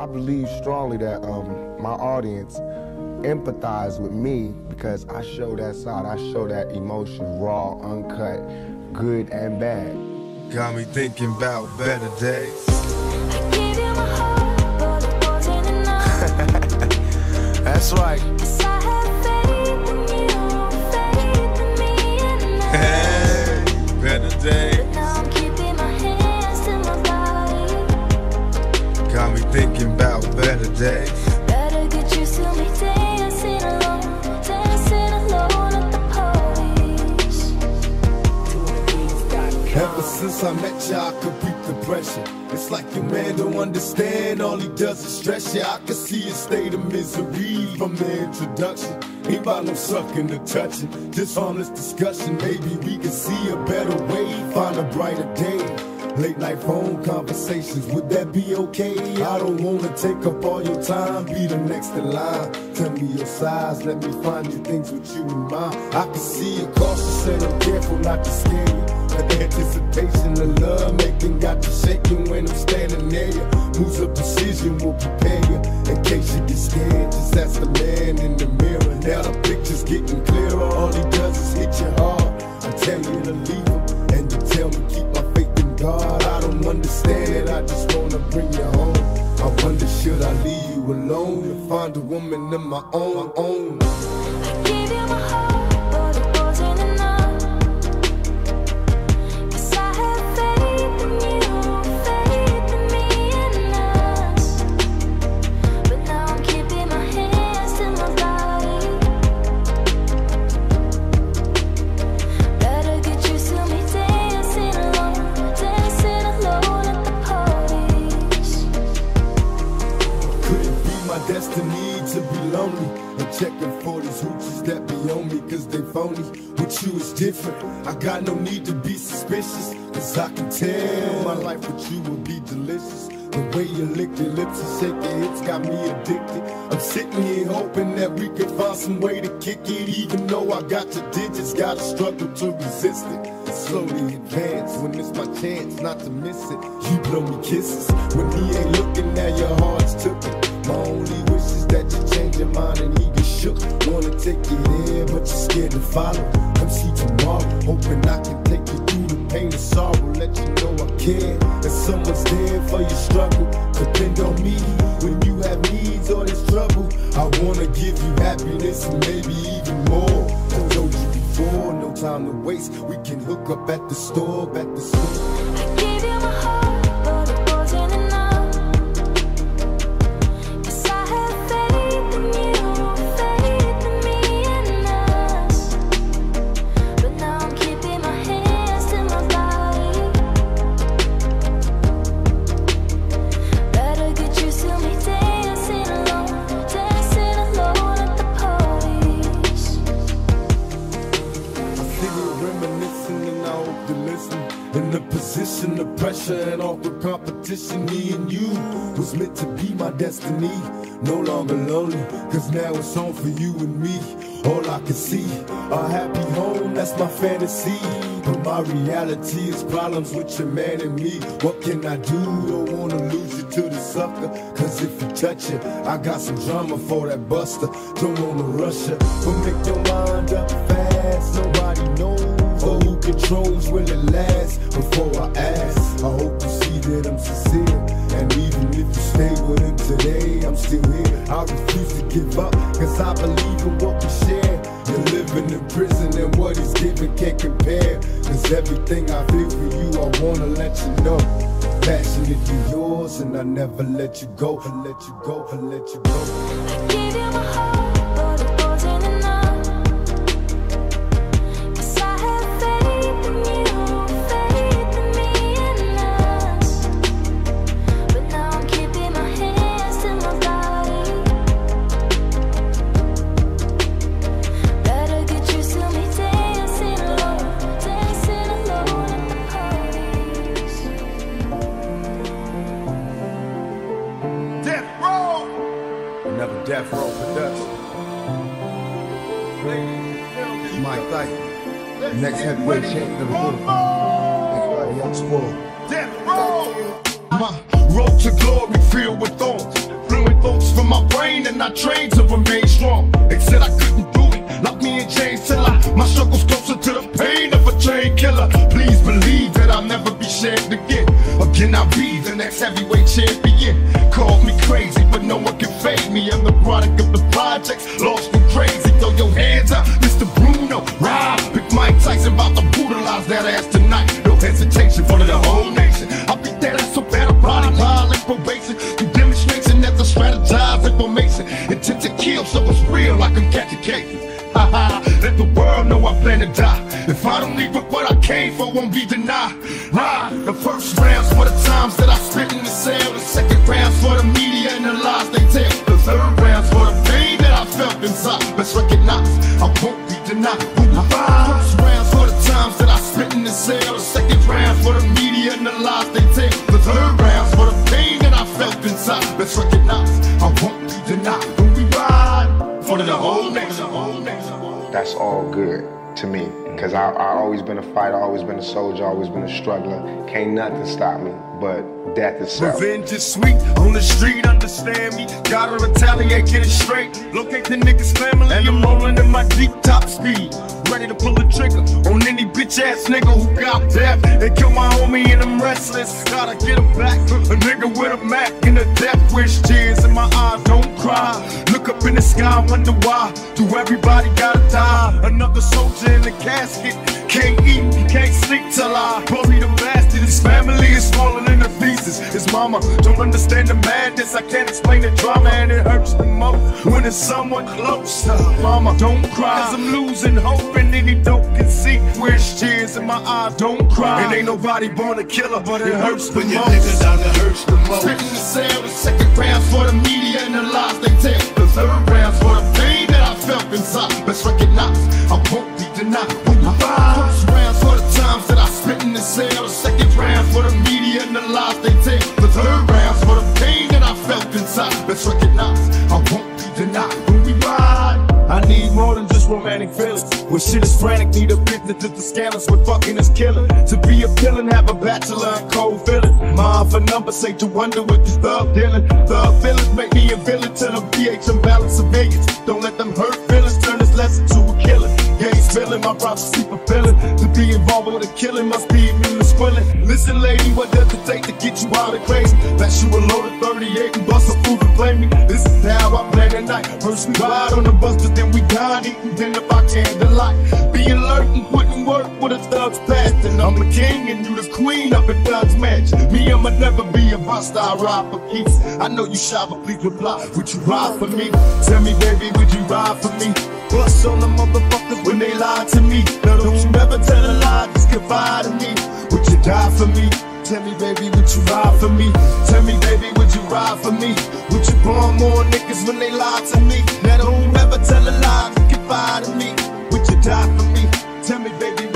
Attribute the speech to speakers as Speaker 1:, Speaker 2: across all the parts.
Speaker 1: I believe strongly that um, my audience empathize with me because I show that side. I show that emotion, raw, uncut, good and bad.
Speaker 2: Got me thinking about better days.
Speaker 1: That's right.
Speaker 2: Hey, better days. Got me thinking about better
Speaker 3: get used to me dancing alone, dancing alone at the parties.
Speaker 4: Ever since I met ya, I could beat the pressure. It's like your man don't understand, all he does is stress ya. I can see a state of misery from the introduction. Ain't about no sucking or touching, just harmless discussion. Maybe we can see a better way, find a brighter day. Late night phone conversations, would that be okay? I don't wanna take up all your time, be the next in line. Tell me your size, let me find you things with you in mind. I can see you're cautious and I'm careful not to scare you. The anticipation of love making got you shaking when I'm standing near you. Moves of precision will prepare you in case you get scared. Just ask the man in the mirror. Now the picture's getting clearer. All he does is hit you hard. I tell you to leave him, and you tell me keep God. I don't understand it. I just wanna bring you home. I wonder should I leave you alone find a woman of my own? own.
Speaker 3: Gave you my heart,
Speaker 4: destiny to be lonely? And checking for these hoochies that be on me cause they phony. With you is different. I got no need to be suspicious. Cause I can tell my life with you will be delicious. The way you lick your lips and shake your hips got me addicted. I'm sitting here hoping that we could find some way to kick it. Even though I got your digits, gotta struggle to resist it. Slowly advance when it's my chance not to miss it. You blow me kisses when he ain't looking at your heart's took it. My only wish is that you change your mind and he get shook. Wanna take you there, but you're scared to follow. Come see tomorrow, hoping I can take you through the pain and sorrow. Let you know I care. That someone's there for your struggle. Depend on me when you have needs or this trouble. I wanna give you happiness and maybe even more. I told you before, no time to waste. We can hook up at the store, at the store.
Speaker 3: Gave you my heart,
Speaker 4: destiny. No longer lonely, cause now it's home for you and me. All I can see, a happy home, that's my fantasy. But my reality is problems with your man and me. What can I do? Don't wanna lose you to the sucker. Cause if you touch it, I got some drama for that buster. Don't wanna rush it, but make your mind up fast. Nobody knows or who controls will it last. Before I ask, I hope you see that I'm sincere. And give up, cause I believe in what we share. You're living in prison and what he's giving can't compare. Cause everything I feel for you, I wanna let you know. Passionately yours, and I never let you go. I let you go, I let you go.
Speaker 3: Gave you my heart,
Speaker 1: Young Squirrel.
Speaker 2: Death row.
Speaker 4: My road to glory filled with thorns. and I trained to remain strong. They said I couldn't do it, locked me in chains till I, my struggle's closer to the pain of a chain killer. Please believe that I'll never be shamed again. Again, I'll be the next heavyweight champion. Call me crazy, but no one can fade me. I'm the product of the projects, lost plan to die. If I don't leave with what I came for, won't be denied. Ride, the first rounds for the times that I spent in the cell. The second rounds for the media and the lies they tell. The third rounds for the pain that I felt inside. Let's recognize, I won't be denied. I first rounds for the times that I spent in the cell. The second rounds for the media and the lies they tell. The third rounds for the pain that I felt inside. Let's recognize, I won't be denied. When we ride, for the whole nation.
Speaker 1: That's all good to me. Cause I've always been a fighter, always been a soldier, always been a struggler. Can't nothing stop me but death is itself.
Speaker 4: Revenge is sweet on the street, understand me. Gotta retaliate, get it straight. Locate the nigga's family, and I'm rolling in my deep top speed. Ready to pull the trigger on any bitch ass nigga who got death. They kill my homie and I'm restless. Gotta get him back. A nigga with a Mac and a death wish. Tears in my eyes, don't cry. Look up in the sky, wonder why. Do everybody gotta die? Another soldier in the casket. Can't eat, can't sleep till I bury the bastard. His family is falling into pieces. His mama don't understand the madness. I can't explain the drama, and it hurts the most when it's someone close. To Mama, don't cry, cause I'm losing hope, and any dope can see. Wish tears in my eyes, don't cry. And ain't nobody born a killer, but it hurts the
Speaker 5: When your
Speaker 4: most.
Speaker 5: nigga down, it hurts the most.
Speaker 4: Spitting the cell, the second rounds for the media that the scandals with fucking is killing. To be a villain, have a bachelor and cold feeling. Mom for numbers, say to wonder what you thug dealing. Thug feelings make me a villain to the PH unbalanced civilians. Don't let them hurt feelings turn this lesson to a killing. Games feeling, my prophecy fulfilling. To be involved with a killing must be immune to squilling. Listen, lady, what does it take to get you out of crazy? That you a loaded 38 and bust a fool and blame me. This is how I plan the night. First we ride on the bus, then we dine, eating dinner candlelight. Be I'm the king and you the queen up in thug's match. Me, I'ma never be a buster, I ride for peace. I know you shy, but please reply. Would you ride for me? Tell me, baby, would you ride for me? Bust on the motherfuckers when they lie to me. Now don't you ever tell a lie, just confide in me. Would you die for me? Tell me, baby, would you ride for me? Tell me, baby, would you ride for me? Would you bomb more niggas when they lie to me? Now don't you ever tell a lie, just confide in me. Would you die for me? Tell me, baby,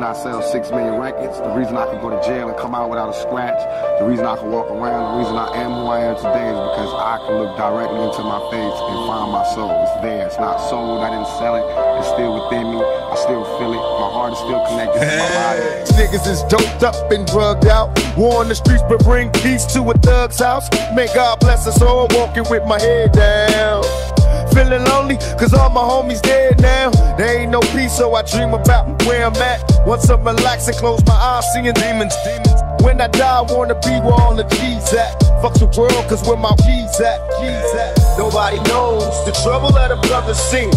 Speaker 1: reason I sell six million records, the reason I can go to jail and come out without a scratch, the reason I can walk around, the reason I am who I am today is because I can look directly into my face and find my soul. It's there. It's not sold. I didn't sell it. It's still within me. I still feel it. My heart is still connected to my body.
Speaker 4: Niggas is doped up and drugged out. War on the streets, but bring peace to a thug's house. May God bless us all, walking with my head down. Feeling lonely, cause all my homies dead now. There ain't no peace, so I dream about where I'm at. Once I'm relaxed and close my eyes, seeing demons, demons. When I die, I wanna be where all the G's at. Fuck the world, cause where my G's at, G's at. Nobody knows the trouble that a brother seen.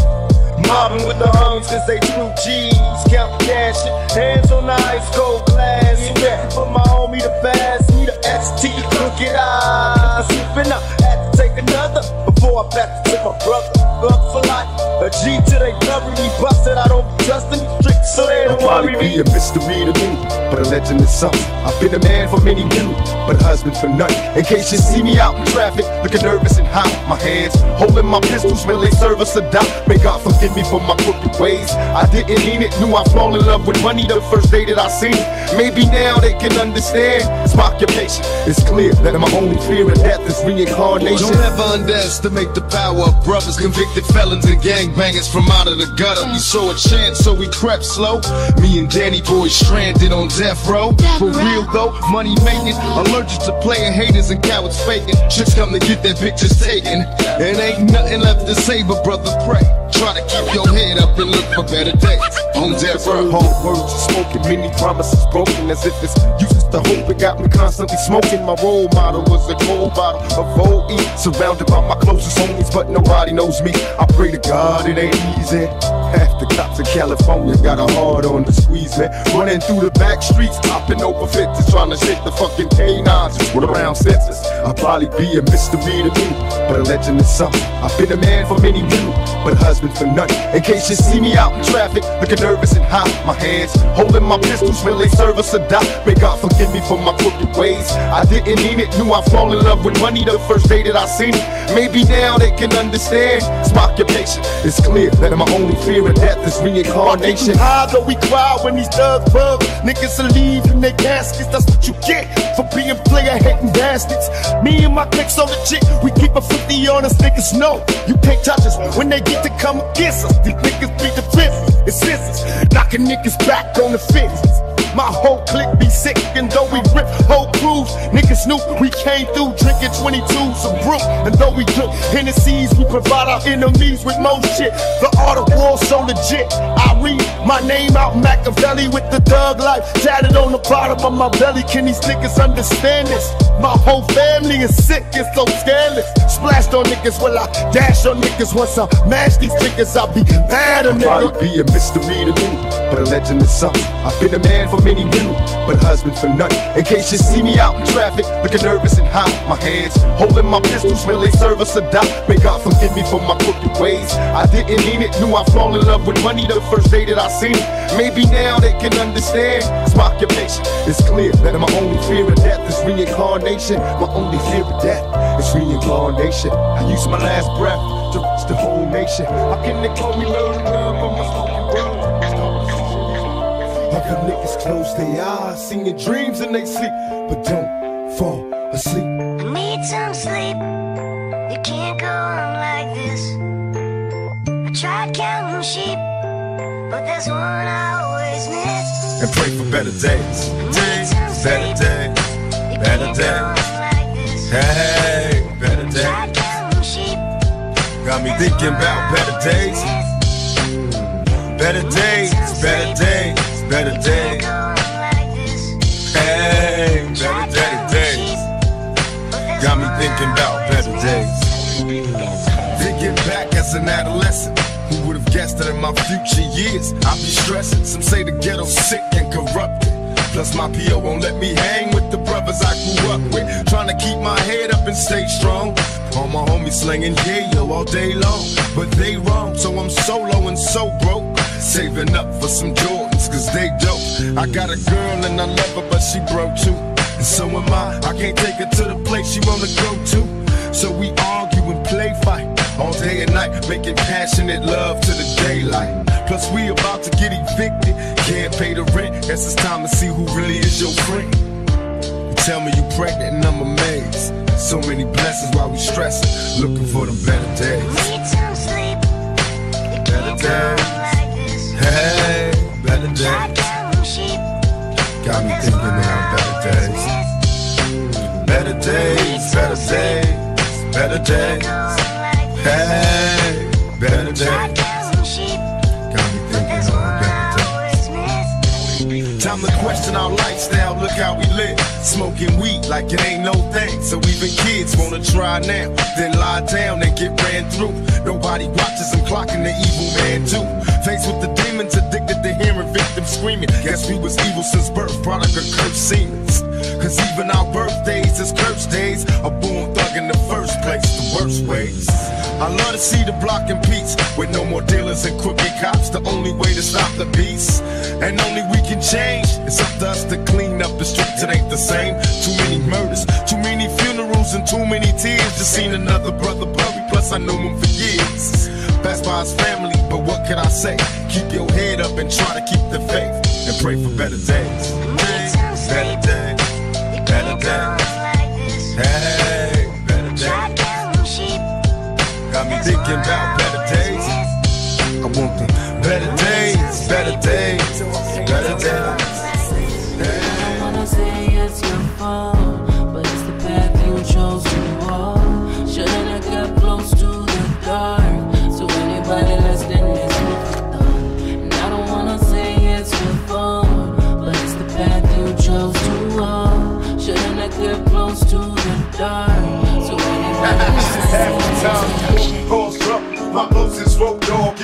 Speaker 4: Mobbing with the homies cause they true G's. Count cash, hands on the ice, gold glass. Yeah, for my homie to pass me the ST. Look it up, slipping up. Had to take another before I back to my brother. Thug for life, a G till they bury me. Busted, I don't trust them strict, so they don't worry me.
Speaker 6: a mystery to me, but a legend is something. I've been a man for many you, but a husband for none. In case you see me out in traffic, looking nervous and hot, my hands holding my pistols when they serve us a doubt. May God forgive me
Speaker 7: for my crooked ways. I didn't mean it, knew I fall in love with money the first day that I seen. Maybe now they can understand. It's my occupation. It's clear that my only fear of death is reincarnation.
Speaker 4: Don't ever underestimate the power of brothers, convicted felons and gangbangers from out of the gutter. We saw a chance, so we crept slow. Me and Danny Boy stranded on death row. For real though, money making, allergic to playing haters and cowards faking. Chicks come to get their pictures taken, and ain't nothing left to say but brother pray. Try to keep your head up and look for better days. On death row.
Speaker 7: Hard words are spoken, many promises broken as if it's useless to hope. It got me constantly smoking. My role model was a cold bottle of OE, surrounded by my closest homies, but nobody knows me. I pray to God it ain't easy. Half the cops in California got a hard on the squeeze, man. Running through the back streets, popping over 50s, trying to shake the fucking canines with around senses. I'll probably be a mystery to me, but a legend is something. I've been a man for many you, but a husband for none. In case you see me out in traffic, looking nervous and hot, my hands holding my pistols, will they serve us or die? May God forgive me for my crooked ways. I didn't mean it, knew I fall in love with money the first day that I seen it. Maybe now they can understand. It's my occupation. It's clear that my only fear of death is reincarnation.
Speaker 8: High though we cry when these thugs bug. Niggas leave in their caskets. That's what you get for being player hating bastards. Me and my cliques on the chick, we keep a 50 on us. Niggas know you can't touch us when they get to come against us. These niggas be defenseless. It's scissors, knocking niggas back on the fences. My whole clique be sick, and though we rip whole crews, niggas knew we came through drinking 22s of brew. And though we drink Hennessy's, we provide our enemies with more shit. The art of war so legit. I read my name out Machiavelli with the thug life tatted on the bottom of my belly. Can these niggas understand this? My whole family is sick and so scandalous. Splashed on niggas while I dash on niggas. Once I mash these niggas, I'll be mad a nigga.
Speaker 7: Probably be a mystery to me, but a legend is something. I've been a man for many you, but a husband for none. In case you see me out in traffic, looking nervous and hot, my hands holding my pistols, will they serve us or die? May God forgive me for my crooked ways. I didn't mean it, knew I fall in love with money the first day that I seen it. Maybe now they can understand. It's my occupation. It's clear that my only fear of death is reincarnation. My only fear of death is reincarnation. I use my last breath to reach the whole nation. How can they call me but
Speaker 9: niggas close their eyes, singing dreams in they sleep, but don't fall asleep.
Speaker 10: I need some sleep. You can't go on like this. I tried counting sheep, but there's one I always miss.
Speaker 4: And pray for better days. Days, better days, better days. Hey, better
Speaker 10: Tried
Speaker 4: days.
Speaker 10: counting sheep.
Speaker 4: Got me thinking about better days. Better days, better days, better days. Hey, better days, days. Got me thinking about better days. Thinking back as an adolescent, who would have guessed that in my future years I'd be stressing? Some say the ghetto's sick and corrupted. Plus my PO won't let me hang with the brothers I grew up with. Trying to keep my head up and stay strong. All my homies slinging yayo all day long. But they wrong, so I'm solo and so broke. Saving up for some Cause they dope. I got a girl and I love her, but she broke too. And so am I. I can't take her to the place she wanna go to. So we argue and play fight all day and night, making passionate love to the daylight. Plus we about to get evicted, can't pay the rent. Guess it's time to see who really is your friend. You tell me you pregnant and I'm amazed. So many blessings while we stressing, looking for the better days.
Speaker 10: Need some sleep.
Speaker 4: Better days.
Speaker 10: like this.
Speaker 4: Hey, better
Speaker 10: Tried
Speaker 4: days.
Speaker 10: counting sheep.
Speaker 4: Got me thinking about better days. Better days, better days, better days. Hey, better days. Time to question our lifestyle, look how we live. Smoking weed like it ain't no thing. So even kids wanna try now, then lie down and get ran through. Nobody watches them clocking the evil man too. Faced with the demons, addicted to hearing victims screaming. Guess we was evil since birth, product of cursed demons. Cause even our birthdays is cursed days. A born thug in the first place, the worst ways. I love to see the block in peace with no more dealers and crooked cops. The only way to stop the peace, and only we can change. It's up to us to clean up the streets. It ain't the same. Too many murders, too many funerals, and too many tears. Just seen another brother bury. Plus I know him for years. Passed by his family, but what
Speaker 10: can I say? Keep your head up and try to keep the faith and pray for better days. Better days, better days. Hey, thinking about better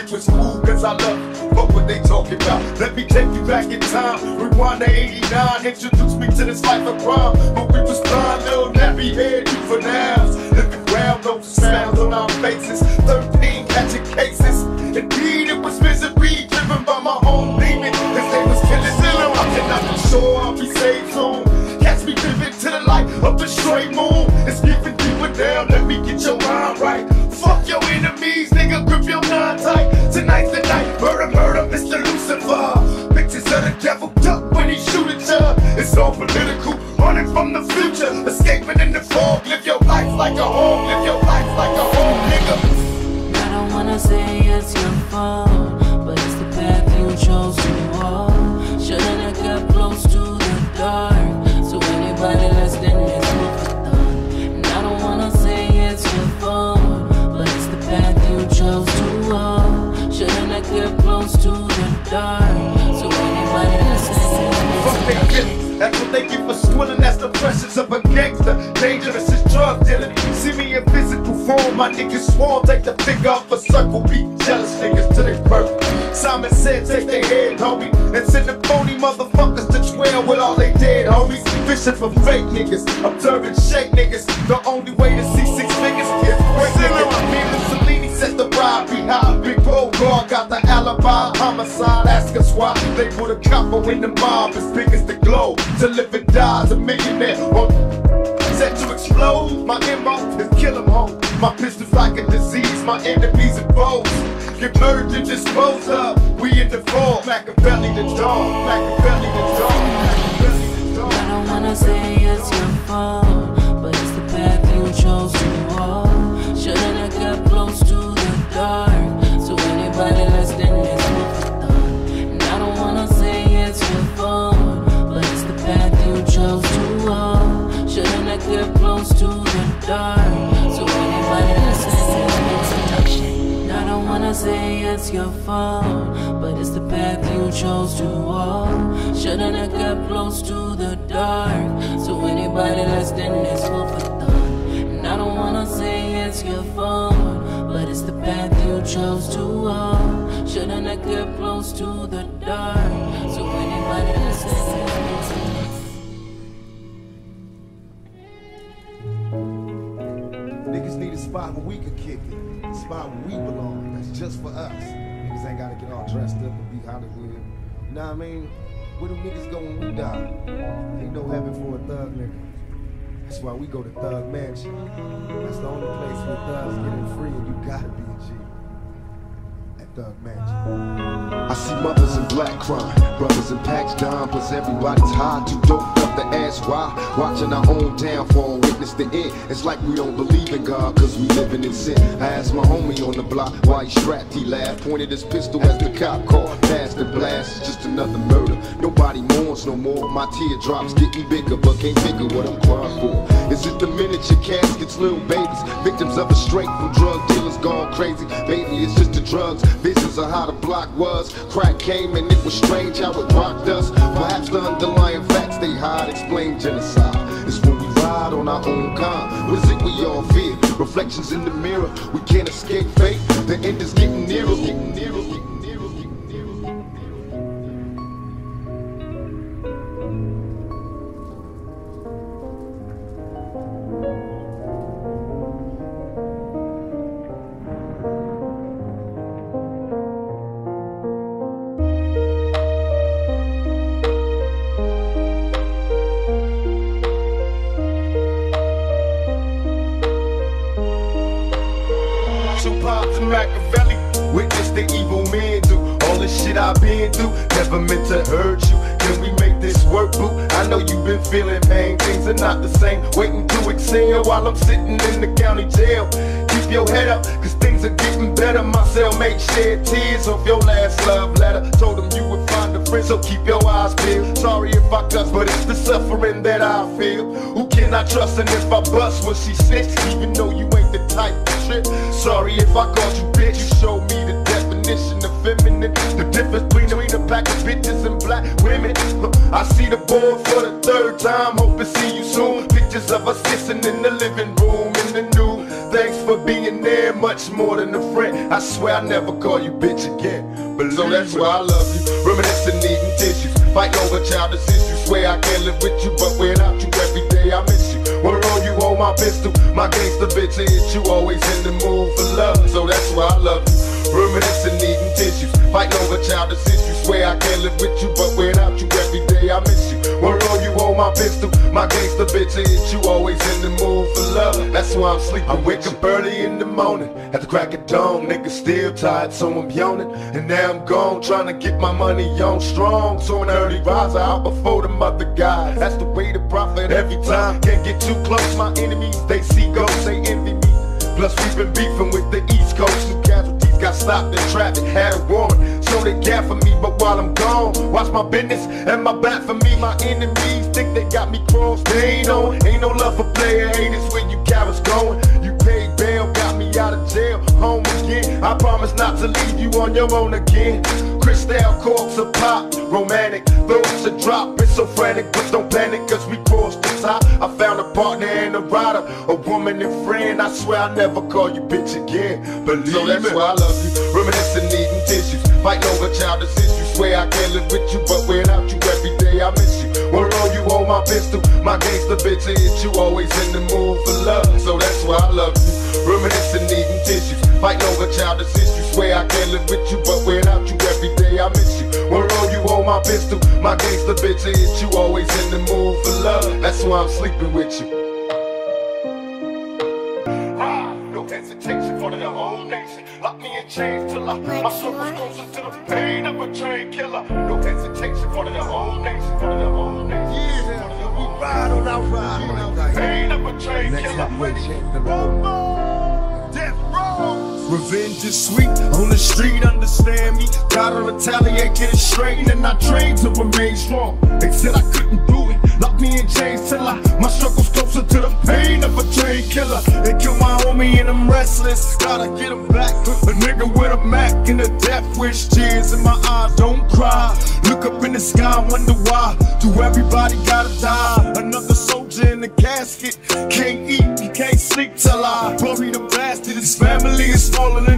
Speaker 4: it was cool cause I love you. Fuck what they talking about. Let me take you back in time. Rewind to 89, introduce me to this life of crime. But we was blind, little nappy head, you for nouns. Looking round, no smiles on our faces. 13 catching cases. Indeed, it was misery driven by my own demon. Cause they was killing Zillow. I cannot be sure I'll be saved soon. Catch me driven to the light of the straight moon. It's even deeper down, let me get your the ride behind. Big Bull guard got the alibi. Homicide, ask us why. They put a copper in the mob as big as the globe. To live and die as a millionaire. On set to explode. My MO is kill 'em home. My pistol's like a disease. My enemies and foes get murdered and disposed of. We in the fall. Machiavelli the dog. Machiavelli the dog.
Speaker 11: I don't wanna say it's your fault, but it's the path you chose to walk. Shouldn't have got Got close to the dark. So anybody And I don't wanna say it's your fault, but it's the path you chose to walk. Shouldn't have got close to the dark. So anybody than this will for thought. And I don't wanna say it's your fault, but it's the path you chose to walk. Shouldn't have got close to the dark. So anybody less
Speaker 5: spot where we can kick it. A spot where we belong. That's just for us. Niggas ain't gotta get all dressed up and be Hollywood. You know what I mean? Where do niggas go when we die? Ain't no heaven for a thug nigga. That's why we go to Thug Mansion. That's the only place where thugs getting free and you gotta be a G. At Thug Mansion.
Speaker 12: I see mothers in black crime, brothers in packs down, plus everybody's high, too doped up to ask why. Watching our own downfall, witness the end. It's like we don't believe in God, cause we living in sin. I asked my homie on the block why he strapped, he laughed, pointed his pistol as the cop passed the blast. It's just another murder. Nobody mourns no more. My teardrops getting bigger, but can't figure what I'm crying for. Is it the miniature caskets, little babies, victims of a straight from drug dealers gone crazy? Baby, it's just the drugs, visions of how the block was. Crack came and it was strange how it rocked us. Perhaps the underlying facts they hide explain genocide. It's when we ride on our own kind. What is it we all fear? Reflections in the mirror. We can't escape fate. The end is getting nearer, getting nearer, getting nearer,
Speaker 4: better. My cellmate shed tears off your last love letter. Told him you would find a friend, so keep your eyes peeled. Sorry if I cuss, but it's the suffering that I feel. Who can I trust? And if I bust when she sits, even though you ain't the type to trip. Sorry if I called you bitch, you showed me the definition of feminine. The difference between a pack of bitches and black women. I see the board for the third time, hope to see you soon. Pictures of us kissing in the living room in the new. Thanks for being there, much more than a friend. I swear I never call you bitch again. But so that's why I love you. Reminiscing, needing tissues, fighting over childish issues. Swear I can't live with you, but without you every day I miss you. When on you hold my pistol, my gangster bitch hit you always in the mood for love. So that's why I love you. Reminiscing, needing tissues, fighting over childish issues. Swear I can't live with you, but without you every day I miss you. When on you hold my pistol, my gangster bitch hit you always in the mood for love. That's why I'm sleeping. I wake up early in the morning at the crack of dawn. nigga still tired, so I'm yawning. And now I'm gone, trying to get my money on strong. So an early riser out before the mother guy. That's the way to profit every time. Can't get too close, my enemies, they see ghosts, they envy me. Plus we've been beefing with the East Coast. Got stopped in traffic, had a warrant. So they care for me, but while I'm gone, watch my business and my back for me. My enemies think they got me crossed. They ain't on, ain't no love for player haters where you cowards going. I promise not to leave you on your own again. Crystal corks a pop, romantic, throats a drop. It's so frantic, but don't panic, cause we crossed the top. I found a partner and a rider, a woman and friend. I swear I'll never call you bitch again. Believe so that's why I love you. Reminiscing, needing tissues, fighting over childish issues. Swear I can't live with you, but without you every day I miss you. When on you hold my pistol, my gangster bitch hit you always in the mood for love. So that's why I love you. Reminiscing, needing tissues, fighting over childish issues. Swear I can't live with you, but without you every day I miss you. When on you hold my pistol, my gangster bitch hit you always in the mood for love. That's why I'm sleeping with you. Ride on our ride pain of a train killer. One more, death row. Revenge is sweet on the street, understand me. Gotta retaliate, get it straight, and I train to remain strong. They said I couldn't do it, me in chains till I my struggle's closer to the pain of a train killer. They killed my homie and I'm restless. Gotta get him back. A nigga with a Mac and a death wish, tears in my eyes. Don't cry. Look up in the sky, wonder why. Do everybody gotta die? Another soldier in the casket. Can't eat, he can't sleep till I bury the bastard. His family is falling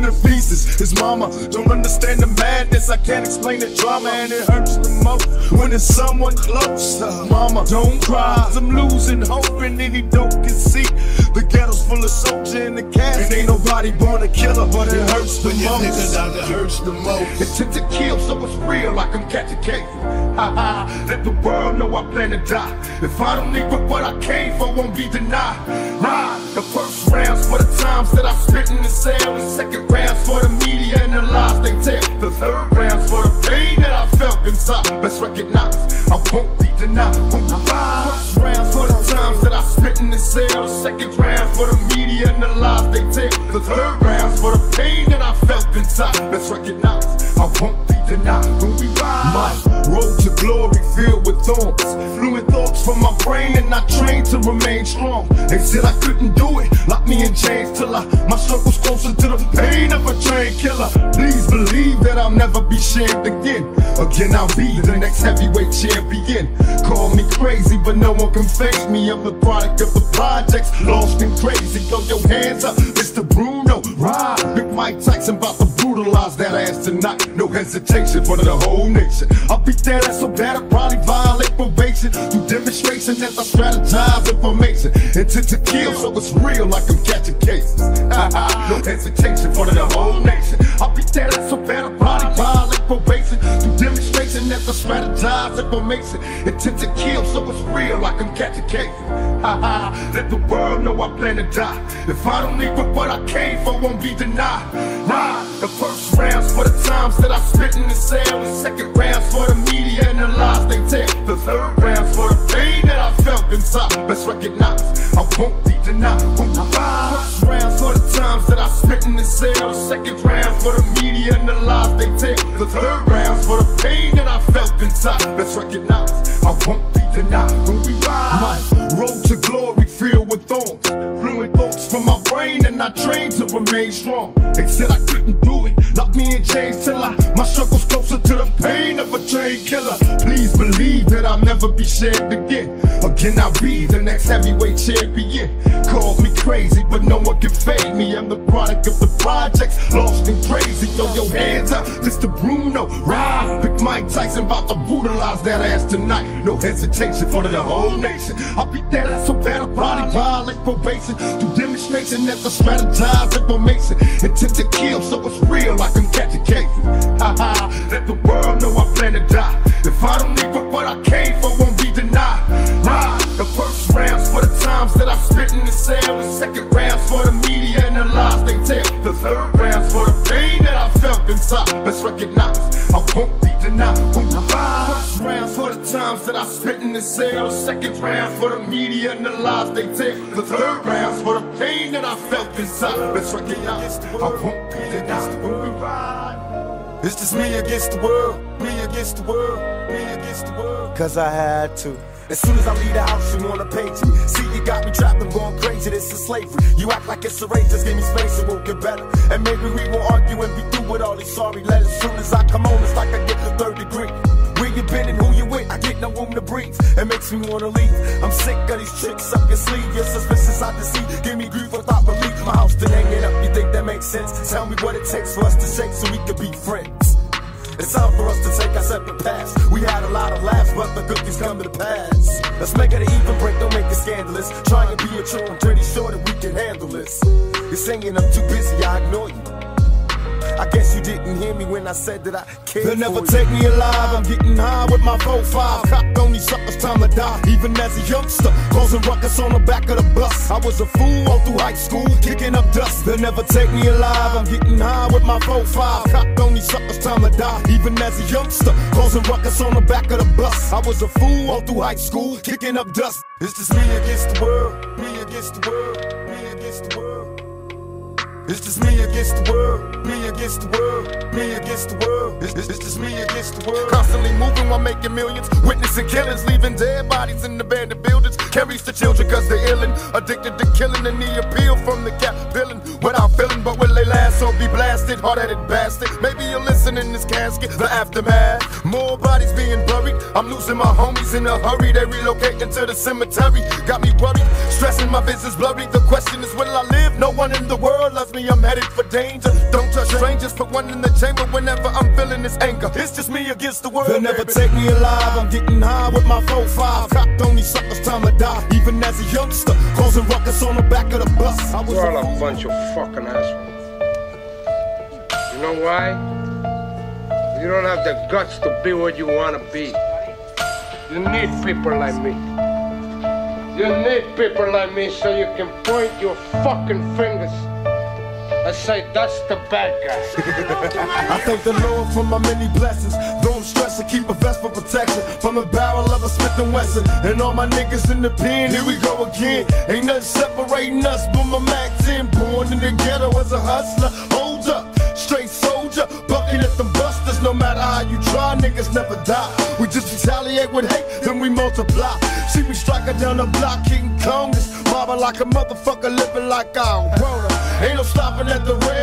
Speaker 4: mama don't understand the madness. I can't explain the drama, and it hurts the most when it's someone close. Mama, don't cry. I'm losing hope, and any dope can see. The ghetto's full of soldier in the casket. And ain't nobody born a killer, but it hurts the most. It hurts the most. Intent to kill, so it's real, like I'm catching cases. Ha ha, let the world know I plan to die. If I don't leave with what I came for, won't be denied. Ride the first rounds for the times that I spent in the cell. The second rounds for the media and the lies they tell. The third rounds for the pain that I felt inside. Let's recognize I won't be denied. First rounds for the times that I spent in the cell. The second rounds for the media and the lies they tell. The third rounds for the pain that I felt inside. Let's recognize I won't be denied. When we ride, my road to glory filled with thorns. Fluid thoughts from my brain and I trained to remain strong. They said I couldn't do it. Lock me in chains till I my circle's closer to the pain of a train killer. Please believe that I'll never be shamed again. Again, I'll be the next heavyweight champion. Call me crazy, but no one can face me. I'm the product of the projects, lost and crazy. Throw your hands up, Mr. Bruno. Ride, Mike Tyson about to brutalize that ass tonight. No hesitation for the whole nation. I'll beat that ass so bad I probably violate probation. Do demonstration as I strategize information. Intent to kill, so it's real like I'm catching cases. no hesitation for the whole nation. I'll beat that ass so bad I probably violate probation. Do demonstration as the strategize information. Intent to kill, so it's real like I'm catching cases. Let the world know I plan to die. If I don't leave with what I came for, won't be denied. Nah, the first round's for the times that I spit in the cell. The second round's for the media and the lies they tell. The third round's for the pain that I felt inside. Let's recognize I won't be denied. Won't be. First round's for the times that I spit in the cell. The second round's for the media and the lies they tell. The third round's for the pain that I felt inside. Let's recognize I won't be denied. When we ride, my road to glory I trained to remain strong. They said I couldn't do it. Locked me in chains till I my struggles closer to pain of a train killer. Please believe that I'll never be shared again. Again, I'll be the next heavyweight champion. Call me crazy, but no one can fade me. I'm the product of the projects, lost and crazy. Throw your hands up, Mr. Bruno. Ride, Big Mike Tyson about to brutalize that ass tonight. No hesitation for the whole nation. I'll beat that ass so bad, I'll body violate probation. Through demonstration that the strategize information. Intent to kill, so it's real like I'm catching cases. Ha ha, let the world know I plan to die. If I don't leave with what I came for, won't be denied. Nah, the first round's for the times that I spit in the cell. The second round's for the media and the lies they tell. The third round's for the pain that I felt inside. Let's recognize I won't be denied. Won't. First round's for the times that I spit in the cell. The second round's for the media and the lies they tell. The third round's for the pain that I felt inside. Let's recognize I won't be denied. It's just me against the world, me against the world, me against the world. Cause I had to. As soon as I leave the house, you wanna page me. See, you got me trapped, I'm going crazy, this is slavery. You act like it's a race, just give me space, it won't get better. And maybe we won't argue and be through with all these sorry letters. As soon as I come home, it's like I get the third degree. Where you been and who you with? I get no room to breathe. It makes me wanna leave. I'm sick of these tricks up your sleeve. Your suspicious I deceive. Give me grief without relief. My house still hanging up. You think that makes sense? Tell me what it takes for us to shake so we can be friends. It's time for us to take our separate paths. We had a lot of laughs, but the cookies come to the pass. Let's make it an even break, don't make it scandalous. Try and be a true, I'm pretty sure that we can handle this. You're saying I'm too busy, I ignore you. I said that I cared They'll never take me alive, I'm getting high with my 4-5 Cocked on these suckers, time to die. Even as a youngster, causing ruckus on the back of the bus. I was a fool all through high school, kicking up dust. They'll never take me alive, I'm getting high with my 4-5 Cocked on these suckers, time to die. Even as a youngster, causing ruckus on the back of the bus. I was a fool all through high school, kicking up dust. It's just me against the world, me against the world, it's just me against the world, me against the world, me against the world. It's, it's, just me against the world. Constantly moving while making millions, witnessing killings, leaving dead bodies in abandoned buildings. Carries the children cause they're illin', addicted to killing and the appeal from the cap villain. Without feeling, but will they last? So be blasted, hard-headed bastard. Maybe you'll listen in this casket, the aftermath. More bodies being buried. I'm losing my homies in a hurry. They relocating to the cemetery. Got me worried, stressing my vision's blurry. The question is, will I live? No one in the world loves me. I'm headed for danger. Don't trust strangers. Put one in the chamber whenever I'm feeling this anger. It's just me against the world. They'll never baby. take me alive. I'm getting high with my 4-5. Cocked on these suckers, time to die. Even as a youngster, causing ruckus on the back of the bus. I was
Speaker 13: You're all a bunch of fucking assholes. You know why? You don't have the guts to be what you want to be. You need people like me. You need people like me so you can point your fucking fingers and say, that's the bad guy.
Speaker 4: I thank the Lord for my many blessings. Though I'm to keep a vest for protection from the barrel of a Smith and Wesson. And all my niggas in the pen, here we go again. Ain't nothing separating us but my Mac 10. Born in the ghetto as a hustler. Hold up, straight soldier, bucking at them No matter how you try, niggas never die. We just retaliate with hate, then we multiply. See me striking down the block, King Kong. Just mobbing like a motherfucker, living like I don't. Ain't no stopping at the red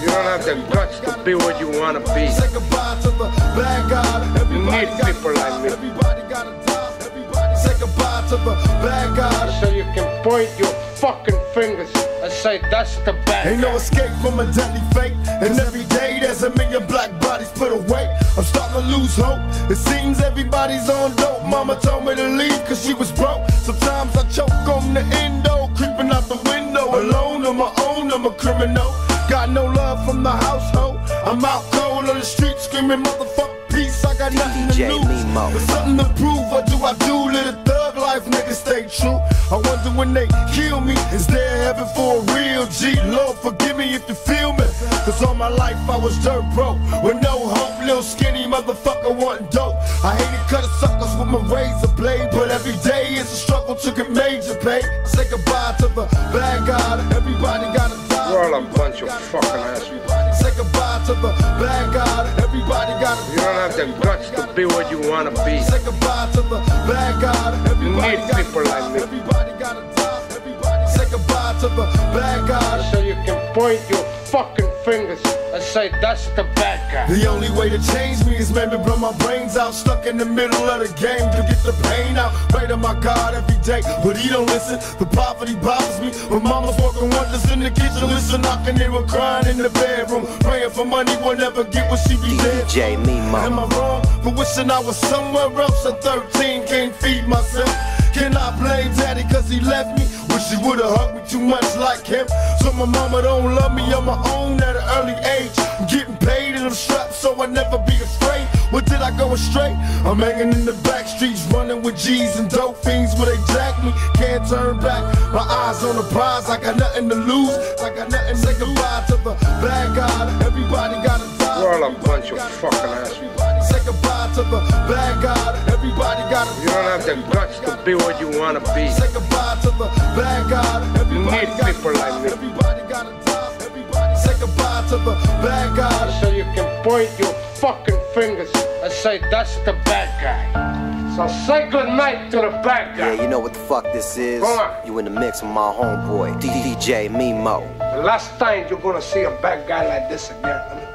Speaker 4: You
Speaker 13: don't have the guts to be what you want to be.
Speaker 4: Say goodbye to the bad guy. Everybody
Speaker 13: need people like me.
Speaker 4: Everybody gotta die. Everybody say goodbye to to the bad guy.
Speaker 13: So you can point your fucking fingers and say that's the bad
Speaker 4: Ain't no escape from a deadly fate. And every day there's a million black bodies put away. I'm starting to lose hope. It seems everybody's on dope. Mama told me to leave cause she was broke. Sometimes I choke on the endo, creeping out the window. Alone on my own, I'm a criminal. No love from the household. I'm out cold on the street screaming, motherfuck peace. I got nothing
Speaker 14: DJ
Speaker 4: to lose.
Speaker 14: Mimo.
Speaker 4: Something to prove. What do I do? Thug life, nigga, stay true. I wonder when they kill me, is there heaven for a real G? Lord, forgive me if you feel me. Cause all my life I was dirt broke. With no hope, little skinny motherfucker wanting dope. I hated cutting suckers with my razor blade. But every day is a struggle to get major pay. Say goodbye to the bad guy. Everybody gotta die.
Speaker 13: You're all a bunch of fucking assholes.
Speaker 4: Say goodbye to the guy. Everybody gotta
Speaker 13: You don't have the guts to be what you wanna be.
Speaker 4: Say goodbye to the bad guy. Everybody
Speaker 13: need
Speaker 4: gotta
Speaker 13: people like me.
Speaker 4: Everybody gotta die. Everybody say goodbye to the bad guy.
Speaker 13: So you can point your fucking fingers and say that's the bad guy.
Speaker 4: The only way to change me is maybe blow my brains out. Stuck in the middle of the game to get the pain out. Pray to my God every day, but he don't listen. The poverty bothers me. But mama's working wonders in the kitchen. Listen, knocking, they were crying in the bedroom. Praying for money, will never get what she be dead.
Speaker 14: DJ
Speaker 4: Am I wrong for wishing I was somewhere else at 13? Can't feed myself. Can I blame daddy cause he left me? Wish he would've hugged me too much like him. So my mama don't love me on my own at an early age. I'm getting paid and I'm strapped so I never be afraid. What did I go astray? I'm hanging in the back streets, running with G's and dope fiends where they jack me. Can't turn back. My eyes on the prize, I got nothing to lose. I got nothing to say goodbye to the bad guy. Everybody gotta die.
Speaker 13: You're all a bunch of fucking assholes.
Speaker 4: Say goodbye to the bad guy. Everybody gotta
Speaker 13: You don't have the guts to be what you wanna be.
Speaker 4: Say goodbye to the bad guy. Everybody
Speaker 13: need people like me.
Speaker 4: Everybody gotta die. Everybody say goodbye to the bad guy.
Speaker 13: So you can point your fucking fingers and say that's the bad guy. So say goodnight to the bad guy.
Speaker 14: Yeah, you know what the fuck this is?
Speaker 13: Come on.
Speaker 14: You in the mix with my homeboy, DJ Mimo.
Speaker 13: The last time you're gonna see a bad guy like this again.